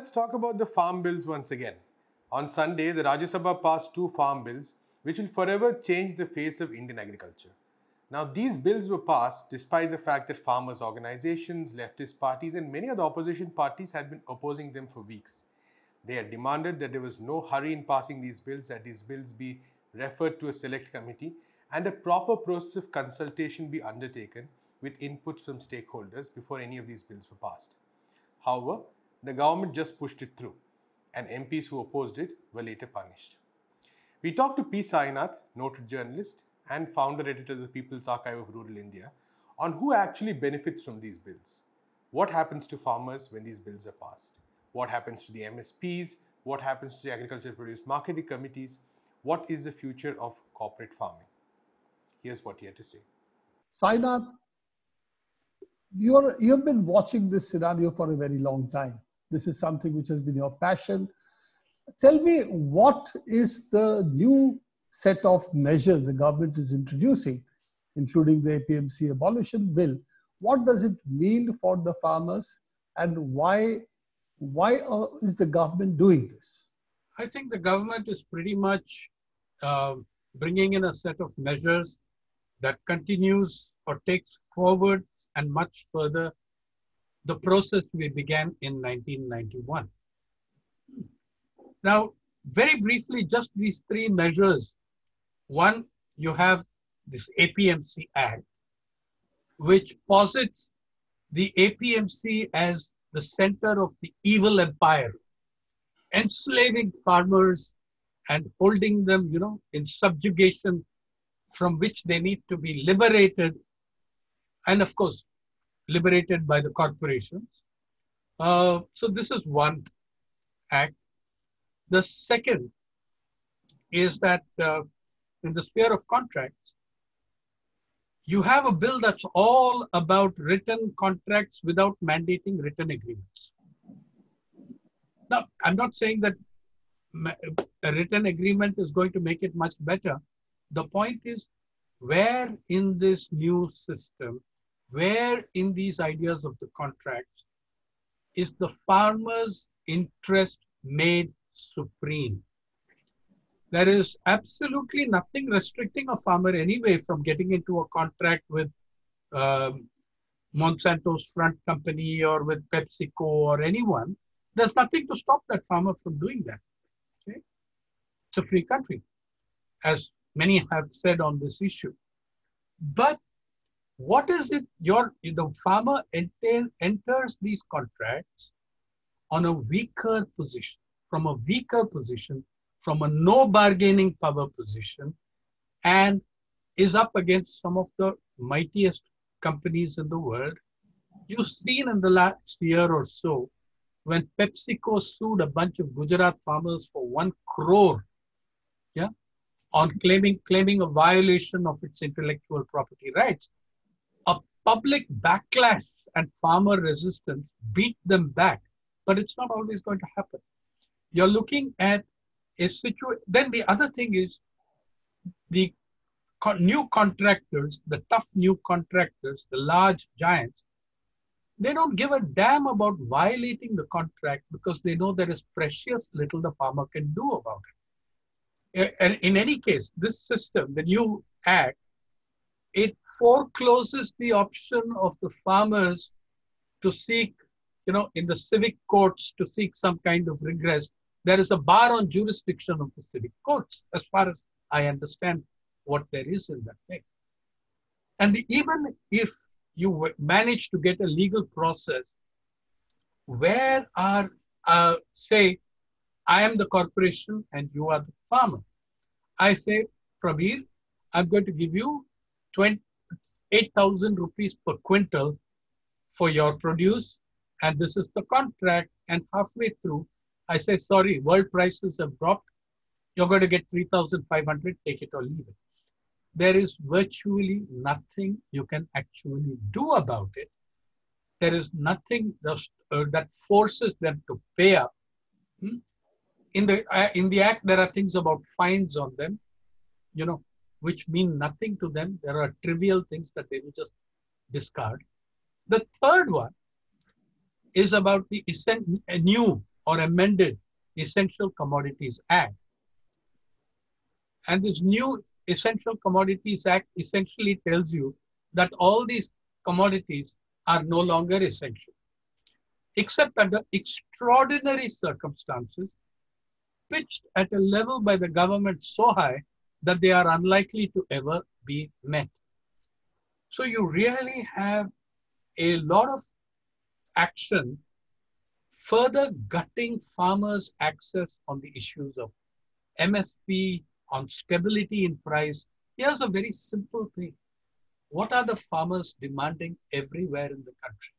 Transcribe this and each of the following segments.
let's talk about the farm bills once again. On Sunday, the Rajya Sabha passed two farm bills which will forever change the face of Indian agriculture. Now, these bills were passed despite the fact that farmers' organizations, leftist parties, and many other opposition parties had been opposing them for weeks. They had demanded that there was no hurry in passing these bills, that these bills be referred to a select committee, and a proper process of consultation be undertaken with input from stakeholders before any of these bills were passed. However, the government just pushed it through, and MPs who opposed it were later punished. We talked to P. Sainath, noted journalist, and founder editor of the People's Archive of Rural India on who actually benefits from these bills. What happens to farmers when these bills are passed? What happens to the MSPs? What happens to the agriculture produce marketing committees? What is the future of corporate farming? Here's what he had to say. Sainath, you're, you've been watching this scenario for a very long time. This is something which has been your passion. Tell me, what is the new set of measures the government is introducing, including the APMC abolition bill, what does it mean for the farmers and why, why uh, is the government doing this? I think the government is pretty much uh, bringing in a set of measures that continues or takes forward and much further the process we began in 1991. Now, very briefly, just these three measures one, you have this APMC Act, which posits the APMC as the center of the evil empire, enslaving farmers and holding them, you know, in subjugation from which they need to be liberated, and of course, liberated by the corporations. Uh, so this is one act. The second is that uh, in the sphere of contracts, you have a bill that's all about written contracts without mandating written agreements. Now, I'm not saying that a written agreement is going to make it much better. The point is, where in this new system, where in these ideas of the contracts, is the farmer's interest made supreme? there is absolutely nothing restricting a farmer anyway from getting into a contract with um, Monsanto's front company or with PepsiCo or anyone. There's nothing to stop that farmer from doing that. Okay? It's a free country, as many have said on this issue. But what is it your the farmer enter, enters these contracts on a weaker position, from a weaker position from a no bargaining power position and is up against some of the mightiest companies in the world. You've seen in the last year or so when PepsiCo sued a bunch of Gujarat farmers for one crore, yeah, on claiming claiming a violation of its intellectual property rights. Public backlash and farmer resistance beat them back, but it's not always going to happen. You're looking at a situation. Then the other thing is the new contractors, the tough new contractors, the large giants, they don't give a damn about violating the contract because they know there is precious little the farmer can do about it. And in any case, this system, the new act, it forecloses the option of the farmers to seek, you know, in the civic courts to seek some kind of redress there is a bar on jurisdiction of the civic courts, as far as I understand what there is in that thing. And even if you manage to get a legal process, where are, uh, say, I am the corporation and you are the farmer. I say, Prabir, I'm going to give you 8,000 rupees per quintal for your produce, and this is the contract. And halfway through, I say, sorry, world prices have dropped. You're going to get 3,500, take it or leave it. There is virtually nothing you can actually do about it. There is nothing uh, that forces them to pay up. Hmm? In the uh, in the act, there are things about fines on them, you know, which mean nothing to them. There are trivial things that they will just discard. The third one is about the new or amended Essential Commodities Act. And this new Essential Commodities Act essentially tells you that all these commodities are no longer essential, except under extraordinary circumstances, pitched at a level by the government so high that they are unlikely to ever be met. So you really have a lot of action further gutting farmers' access on the issues of MSP, on stability in price. Here's a very simple thing. What are the farmers demanding everywhere in the country?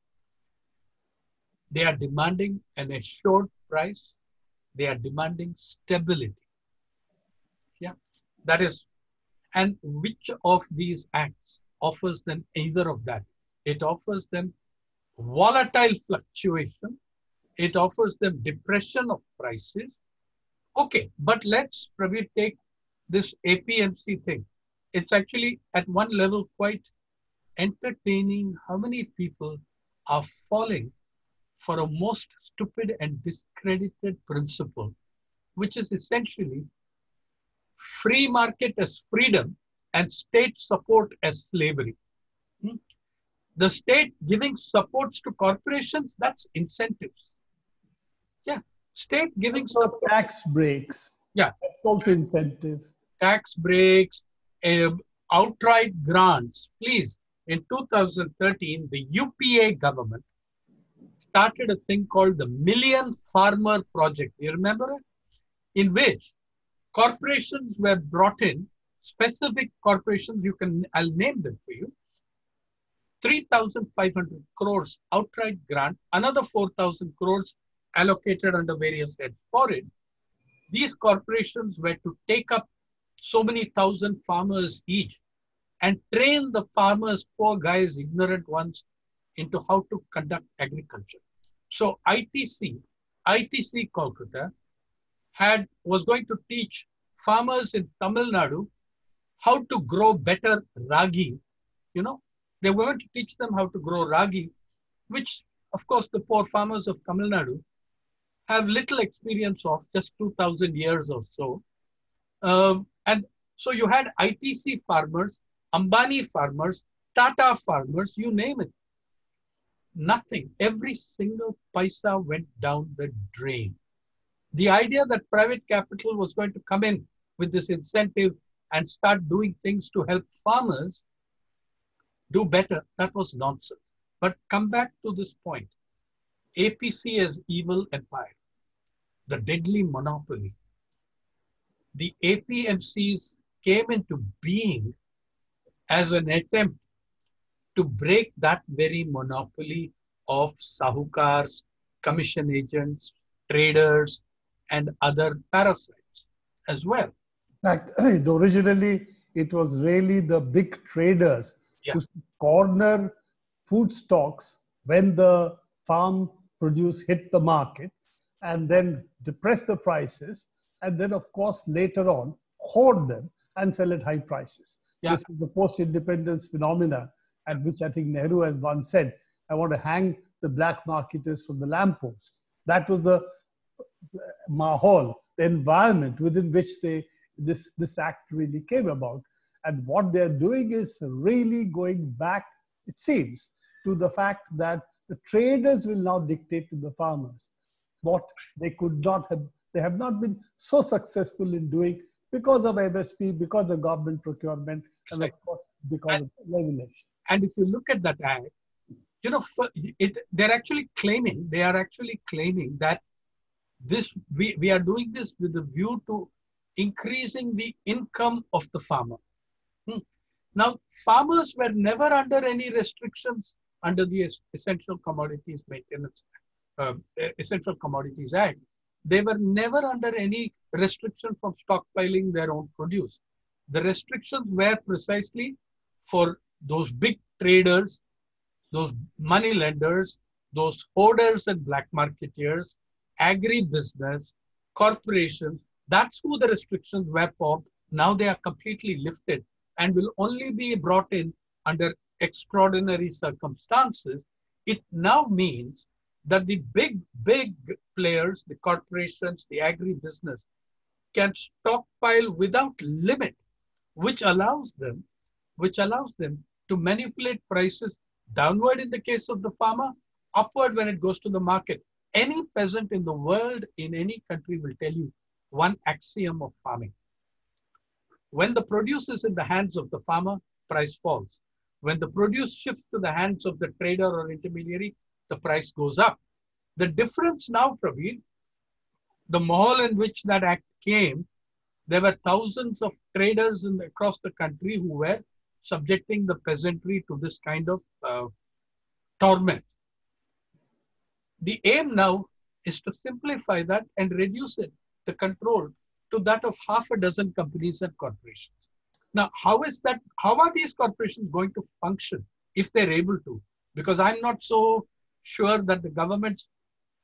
They are demanding an assured price. They are demanding stability. That is. And which of these acts offers them either of that? It offers them volatile fluctuation. It offers them depression of prices. Okay, but let's probably take this APMC thing. It's actually at one level quite entertaining how many people are falling for a most stupid and discredited principle, which is essentially free market as freedom and state support as slavery. Hmm? The state giving supports to corporations, that's incentives. Yeah, state giving support. tax breaks. Yeah, that's also incentive. Tax breaks, uh, outright grants. Please, in 2013, the UPA government started a thing called the Million Farmer Project. You remember it? In which corporations were brought in, specific corporations, you can, I'll name them for you. 3,500 crores outright grant, another 4,000 crores allocated under various heads for it. These corporations were to take up so many thousand farmers each and train the farmers, poor guys, ignorant ones, into how to conduct agriculture. So ITC, ITC Kolkata had was going to teach farmers in Tamil Nadu how to grow better ragi. You know, they were going to teach them how to grow ragi, which of course the poor farmers of Tamil Nadu have little experience of, just 2000 years or so. Um, and so you had ITC farmers, Ambani farmers, Tata farmers, you name it. Nothing. Every single paisa went down the drain. The idea that private capital was going to come in with this incentive and start doing things to help farmers do better, that was nonsense. But come back to this point. APC is evil empire, the deadly monopoly. The APMCs came into being as an attempt to break that very monopoly of sahukars, commission agents, traders, and other parasites as well. In fact, originally it was really the big traders yeah. who corner food stocks when the farm produce hit the market and then depress the prices and then of course later on hoard them and sell at high prices. Yeah. This is the post-independence phenomena at which I think Nehru has once said, I want to hang the black marketers from the lampposts. That was the mahal, the environment within which they this, this act really came about. And what they're doing is really going back, it seems, to the fact that the traders will now dictate to the farmers what they could not have, they have not been so successful in doing because of MSP, because of government procurement, and of course because and, of regulation. And if you look at that act, you know, it, they're actually claiming, they are actually claiming that this we, we are doing this with a view to increasing the income of the farmer. Hmm. Now, farmers were never under any restrictions under the Essential Commodities Maintenance, uh, Essential Commodities Act. They were never under any restriction from stockpiling their own produce. The restrictions were precisely for those big traders, those money lenders, those hoarders and black marketeers, agribusiness, corporations. That's who the restrictions were for. Now they are completely lifted and will only be brought in under extraordinary circumstances. It now means that the big, big players, the corporations, the agribusiness, can stockpile without limit, which allows them, which allows them to manipulate prices downward in the case of the farmer, upward when it goes to the market. Any peasant in the world, in any country, will tell you one axiom of farming. When the produce is in the hands of the farmer, price falls. When the produce shifts to the hands of the trader or intermediary, the price goes up. The difference now, Prabir, the mahal in which that act came, there were thousands of traders in, across the country who were subjecting the peasantry to this kind of uh, torment. The aim now is to simplify that and reduce it, the control, to that of half a dozen companies and corporations. Now, how is that? How are these corporations going to function if they're able to? Because I'm not so sure that the government's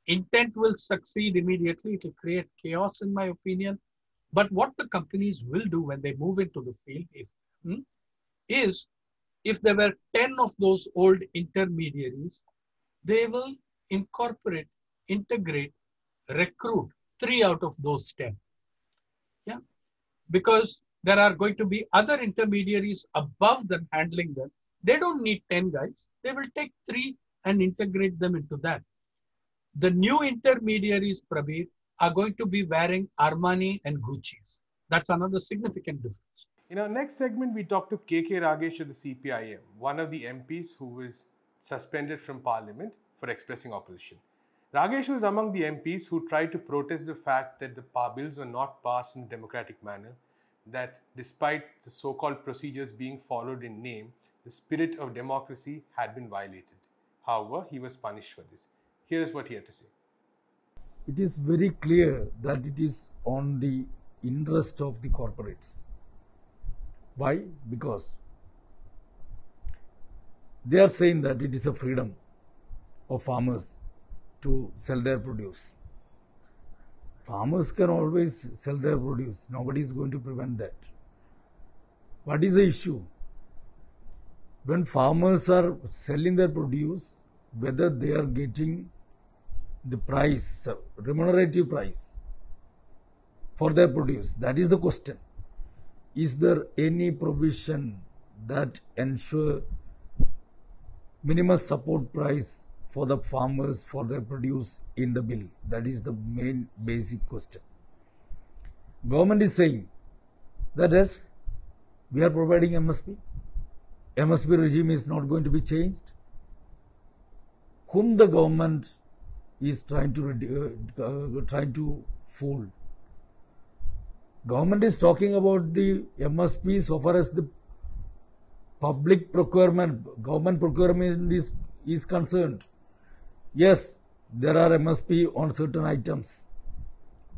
intent will succeed immediately. It will create chaos, in my opinion. But what the companies will do when they move into the field is, hmm, is if there were 10 of those old intermediaries, they will incorporate, integrate, recruit three out of those 10. Yeah. Because there are going to be other intermediaries above them handling them. They don't need 10 guys. They will take three and integrate them into that. The new intermediaries, Prabir, are going to be wearing Armani and Gucci's. That's another significant difference. In our next segment, we talk to KK Ragesh of the CPIM, one of the MPs who was suspended from parliament for expressing opposition. Ragesh was among the MPs who tried to protest the fact that the bills were not passed in a democratic manner, that despite the so called procedures being followed in name, the spirit of democracy had been violated. However, he was punished for this. Here is what he had to say. It is very clear that it is on the interest of the corporates. Why? Because they are saying that it is a freedom of farmers to sell their produce. Farmers can always sell their produce. Nobody is going to prevent that. What is the issue? When farmers are selling their produce, whether they are getting the price, remunerative price for their produce, that is the question. Is there any provision that ensure minimum support price for the farmers for their produce in the bill? That is the main basic question. Government is saying that yes, we are providing MSP. MSP regime is not going to be changed. Whom the government is trying to uh, trying to fool. Government is talking about the MSP so far as the public procurement, government procurement is, is concerned. Yes, there are MSP on certain items,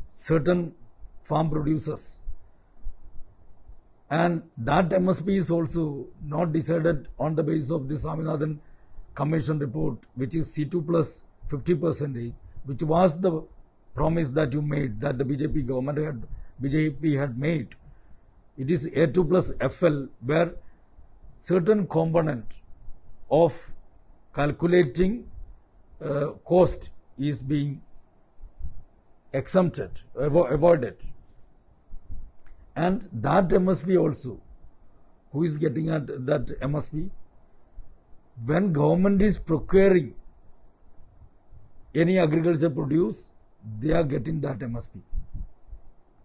certain farm producers. And that MSP is also not decided on the basis of the Swaminathan Commission report, which is C2 plus 50 percent, which was the promise that you made, that the BJP government had, BJP had made. It is A2 plus FL, where certain component of calculating uh, cost is being exempted, avo avoided. And that MSP also, who is getting at that MSP? When government is procuring any agriculture produce, they are getting that MSP.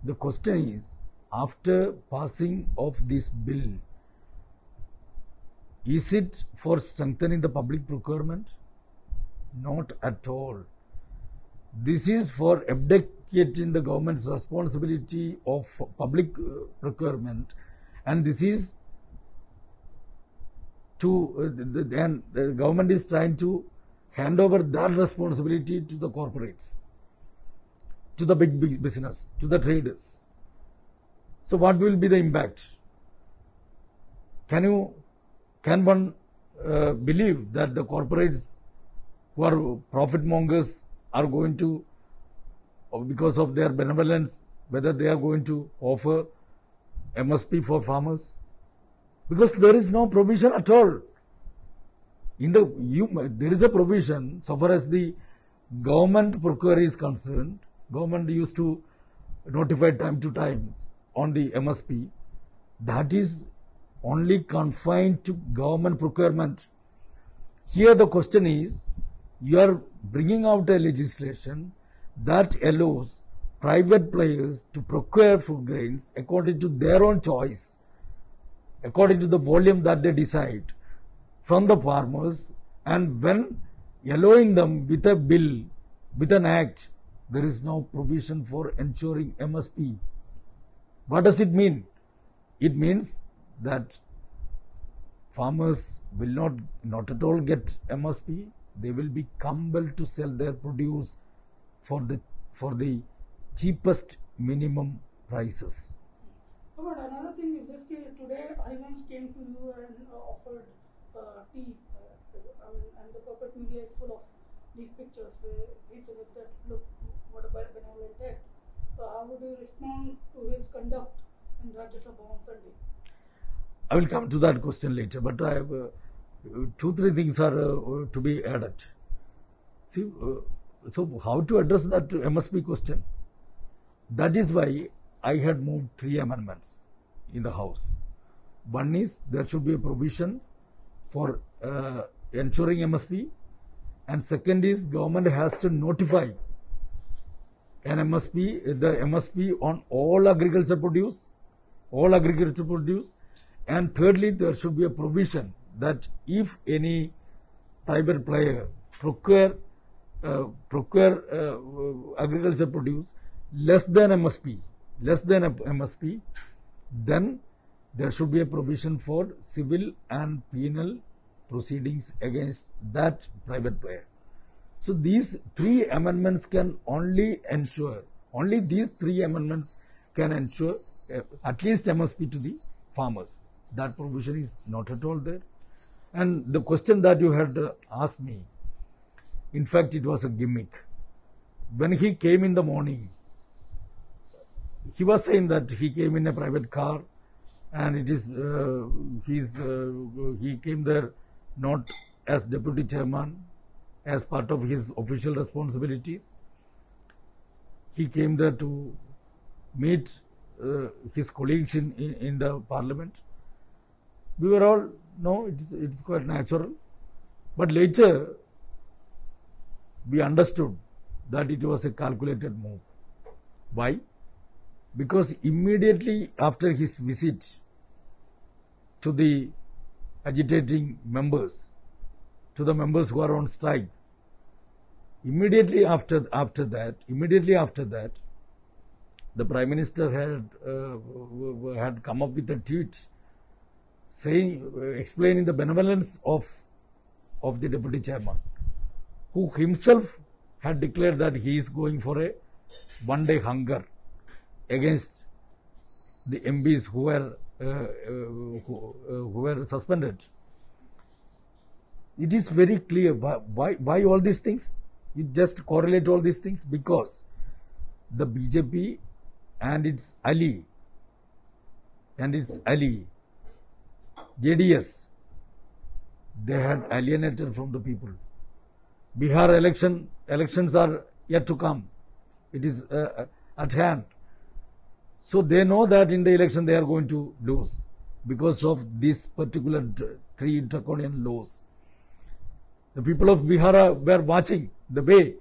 The question is, after passing of this bill, is it for strengthening the public procurement? Not at all. This is for abdicating the government's responsibility of public uh, procurement and this is to uh, the, the, government is trying to hand over that responsibility to the corporates, to the big, big business, to the traders. So what will be the impact? Can you, can one uh, believe that the corporates who are profit mongers are going to, because of their benevolence, whether they are going to offer MSP for farmers? Because there is no provision at all in the you, there is a provision so far as the government procure is concerned, government used to notify time to time on the MSP. That is only confined to government procurement. Here the question is, you are bringing out a legislation that allows private players to procure food grains according to their own choice, according to the volume that they decide from the farmers and when allowing them with a bill, with an act, there is no provision for ensuring MSP. What does it mean? It means that farmers will not, not at all get MSP. They will be compelled to sell their produce for the, for the cheapest minimum prices. But another thing is this today Harivansh came to you and uh, offered uh, tea. Uh, I mean, and the corporate media is full of these pictures where he suggests that, look, what a benevolent act. So how would you respond to his conduct in Rajya Sabha on Sunday? I will come to that question later, but I have uh, two, three things are uh, to be added. See, uh, so how to address that MSP question? That is why I had moved three amendments in the House. One is there should be a provision for uh, ensuring MSP, and second is government has to notify an MSP, the MSP on all agriculture produce, all agriculture produce, and thirdly there should be a provision that if any private player procure uh, procure uh, agriculture produce less than MSP, less than a MSP, then there should be a provision for civil and penal proceedings against that private player. So these three amendments can only ensure, only these three amendments can ensure uh, at least MSP to the farmers. That provision is not at all there. And the question that you had asked me, in fact, it was a gimmick. When he came in the morning, he was saying that he came in a private car and it is uh, he's uh, he came there not as deputy chairman as part of his official responsibilities he came there to meet uh, his colleagues in, in, in the parliament we were all no it's it's quite natural. But later we understood that it was a calculated move. Why? Because immediately after his visit to the agitating members, to the members who are on strike, immediately after after that, immediately after that, the prime minister had uh, had come up with a tweet saying, uh, explaining the benevolence of of the deputy chairman, who himself had declared that he is going for a one day hunger against the MPs who were uh, uh, who, uh, who, were suspended. It is very clear why, why, why all these things. You just correlate all these things because the BJP and its Ali and its ally JDS they had alienated from the people. Bihar election elections are yet to come. It is uh, at hand. So they know that in the election they are going to lose because of these particular three draconian laws. The people of Bihar were watching the way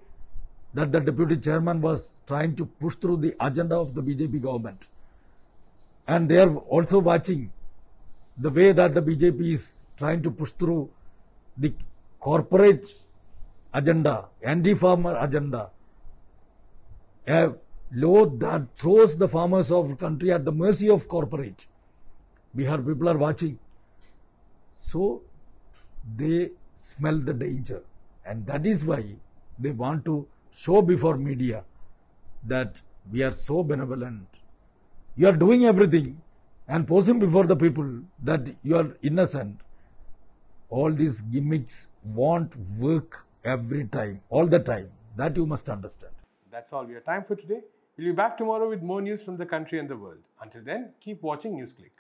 that the deputy chairman was trying to push through the agenda of the BJP government. And they are also watching the way that the BJP is trying to push through the corporate agenda, anti-farmer agenda, a law that throws the farmers of the country at the mercy of corporate. Bihar people are watching. So they smell the danger. And that is why they want to show before media that we are so benevolent. You are doing everything and posing before the people that you are innocent. All these gimmicks won't work every time, all the time. That you must understand. That's all we have time for today. We'll be back tomorrow with more news from the country and the world. Until then, keep watching NewsClick.